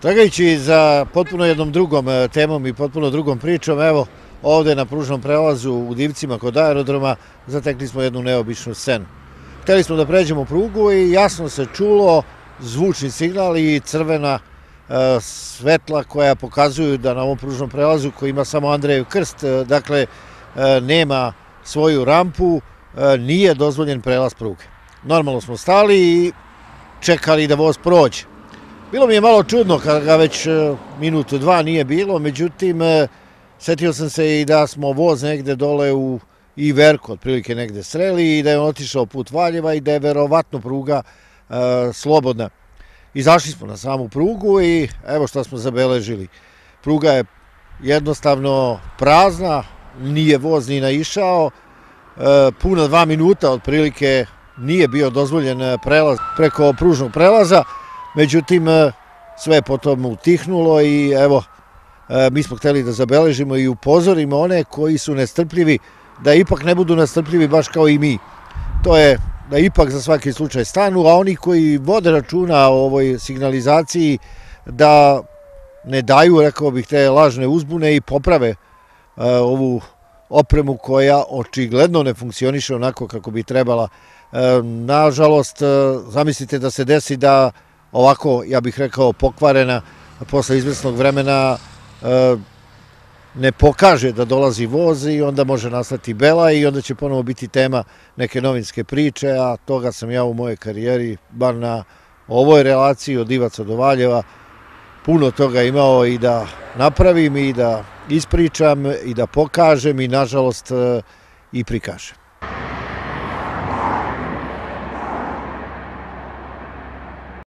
Tragajući za potpuno jednom drugom e, temom i potpuno drugom pričom, evo, ovde na pružnom prelazu u Divcima kod aerodroma zatekli smo jednu neobičnu scenu. Hteli smo da pređemo prugu i jasno se čulo zvučni signal i crvena e, svetla koja pokazuju da na ovom pružnom prelazu koji ima samo Andrejev krst, e, dakle, e, nema svoju rampu, e, nije dozvoljen prelaz pruge. Normalno smo stali i čekali da voz prođe. Bilo mi je malo čudno kada ga već e, minutu, dva nije bilo, međutim, e, setio sam se i da smo voz negde dole u Iverko, otprilike negde sreli i da je on otišao put Valjeva i da je verovatno pruga e, slobodna. Izašli smo na samu prugu i evo što smo zabeležili. Pruga je jednostavno prazna, nije voz ni naišao, e, puna dva minuta otprilike nije bio dozvoljen prelaz preko pružnog prelaza, Međutim, e, sve je potom utihnulo i evo, e, mi smo hteli da zabeležimo i upozorimo one koji su nestrpljivi, da ipak ne budu nestrpljivi baš kao i mi. To je da ipak za svaki slučaj stanu, a oni koji vode računa o ovoj signalizaciji da ne daju, rekao bih, te lažne uzbune i poprave e, ovu opremu koja očigledno ne funkcioniše onako kako bi trebala. Nažalost, zamislite da se desi da ovako, ja bih rekao, pokvarena posle izvesnog vremena e, ne pokaže da dolazi voz i onda može nastati bela i onda će ponovo biti tema neke novinske priče, a toga sam ja u mojoj karijeri, bar na ovoj relaciji od Ivaca do Valjeva, puno toga imao i da napravim i da ispričam i da pokažem i nažalost e, i prikažem.